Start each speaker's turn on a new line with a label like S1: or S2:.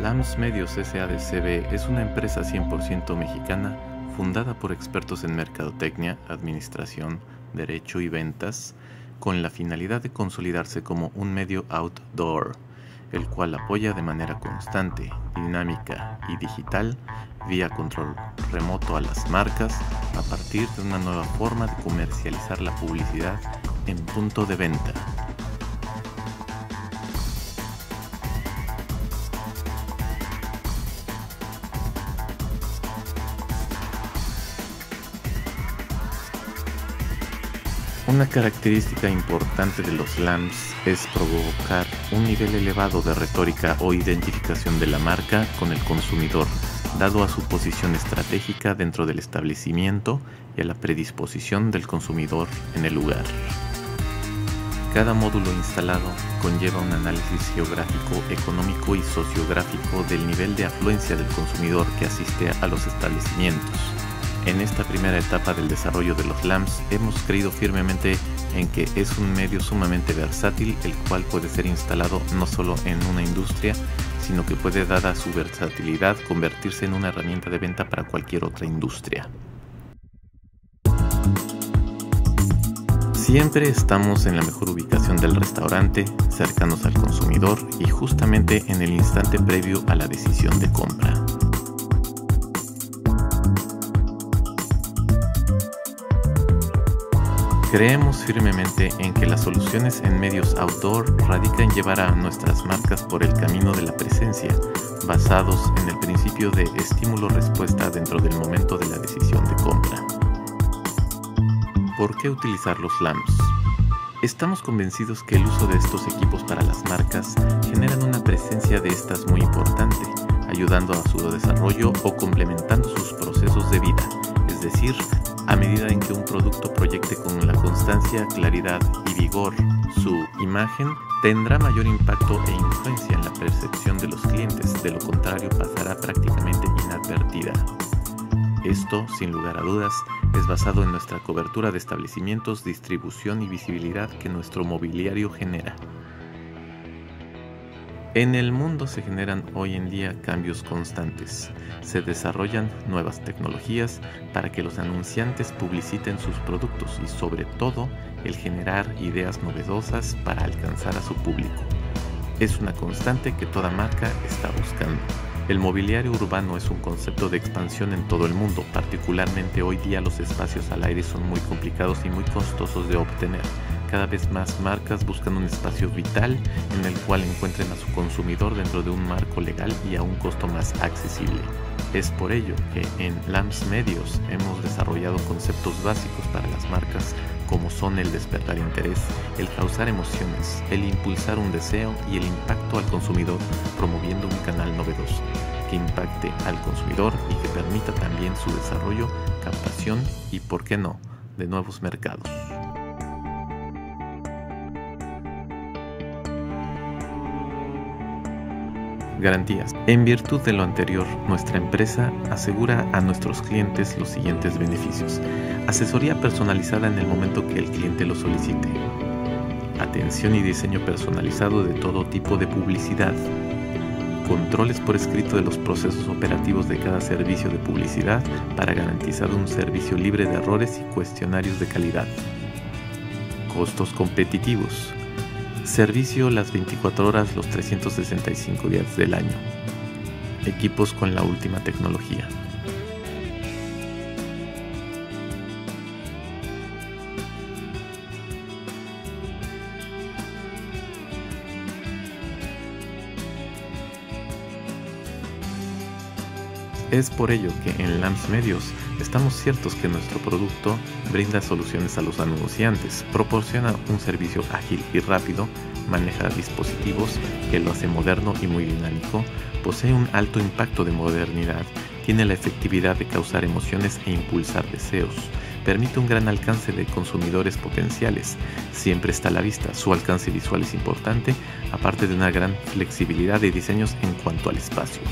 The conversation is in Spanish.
S1: LAMS Medios SADCB es una empresa 100% mexicana fundada por expertos en mercadotecnia, administración, derecho y ventas, con la finalidad de consolidarse como un medio outdoor, el cual apoya de manera constante, dinámica y digital vía control remoto a las marcas a partir de una nueva forma de comercializar la publicidad en punto de venta. Una característica importante de los LAMPs es provocar un nivel elevado de retórica o identificación de la marca con el consumidor, dado a su posición estratégica dentro del establecimiento y a la predisposición del consumidor en el lugar. Cada módulo instalado conlleva un análisis geográfico, económico y sociográfico del nivel de afluencia del consumidor que asiste a los establecimientos en esta primera etapa del desarrollo de los LAMPs hemos creído firmemente en que es un medio sumamente versátil el cual puede ser instalado no solo en una industria, sino que puede, dada su versatilidad, convertirse en una herramienta de venta para cualquier otra industria. Siempre estamos en la mejor ubicación del restaurante, cercanos al consumidor y justamente en el instante previo a la decisión de compra. Creemos firmemente en que las soluciones en medios outdoor radican llevar a nuestras marcas por el camino de la presencia, basados en el principio de estímulo-respuesta dentro del momento de la decisión de compra. ¿Por qué utilizar los LAMPs? Estamos convencidos que el uso de estos equipos para las marcas generan una presencia de estas muy importante, ayudando a su desarrollo o complementando sus procesos de vida, es decir, a medida en que un producto proyecte con la constancia, claridad y vigor su imagen, tendrá mayor impacto e influencia en la percepción de los clientes, de lo contrario pasará prácticamente inadvertida. Esto, sin lugar a dudas, es basado en nuestra cobertura de establecimientos, distribución y visibilidad que nuestro mobiliario genera. En el mundo se generan hoy en día cambios constantes. Se desarrollan nuevas tecnologías para que los anunciantes publiciten sus productos y sobre todo el generar ideas novedosas para alcanzar a su público. Es una constante que toda marca está buscando. El mobiliario urbano es un concepto de expansión en todo el mundo, particularmente hoy día los espacios al aire son muy complicados y muy costosos de obtener cada vez más marcas buscan un espacio vital en el cual encuentren a su consumidor dentro de un marco legal y a un costo más accesible. Es por ello que en LAMPS Medios hemos desarrollado conceptos básicos para las marcas como son el despertar interés, el causar emociones, el impulsar un deseo y el impacto al consumidor promoviendo un canal novedoso que impacte al consumidor y que permita también su desarrollo, captación y, por qué no, de nuevos mercados. Garantías. En virtud de lo anterior, nuestra empresa asegura a nuestros clientes los siguientes beneficios. Asesoría personalizada en el momento que el cliente lo solicite. Atención y diseño personalizado de todo tipo de publicidad. Controles por escrito de los procesos operativos de cada servicio de publicidad para garantizar un servicio libre de errores y cuestionarios de calidad. Costos competitivos Servicio las 24 horas los 365 días del año. Equipos con la última tecnología. Es por ello que en LAMPS Medios estamos ciertos que nuestro producto brinda soluciones a los anunciantes, proporciona un servicio ágil y rápido, maneja dispositivos que lo hace moderno y muy dinámico, posee un alto impacto de modernidad, tiene la efectividad de causar emociones e impulsar deseos, permite un gran alcance de consumidores potenciales, siempre está a la vista, su alcance visual es importante, aparte de una gran flexibilidad de diseños en cuanto al espacio.